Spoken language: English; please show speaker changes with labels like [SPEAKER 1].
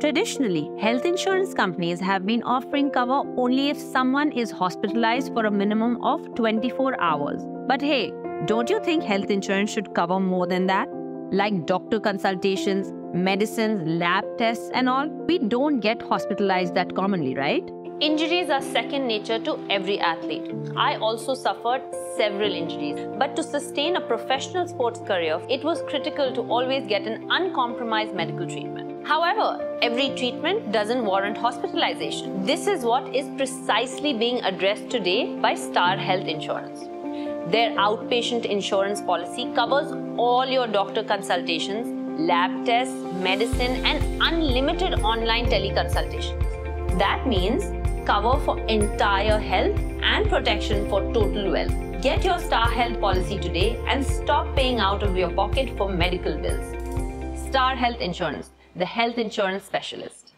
[SPEAKER 1] Traditionally, health insurance companies have been offering cover only if someone is hospitalized for a minimum of 24 hours. But hey, don't you think health insurance should cover more than that? Like doctor consultations, medicines, lab tests, and all? We don't get hospitalized that commonly, right?
[SPEAKER 2] Injuries are second nature to every athlete. I also suffered several injuries. But to sustain a professional sports career, it was critical to always get an uncompromised medical treatment. However, every treatment doesn't warrant hospitalization. This is what is precisely being addressed today by Star Health Insurance. Their outpatient insurance policy covers all your doctor consultations, lab tests, medicine, and unlimited online teleconsultations. That means cover for entire health and protection for total wealth. Get your Star Health policy today and stop paying out of your pocket for medical bills. Star Health Insurance, the health insurance specialist.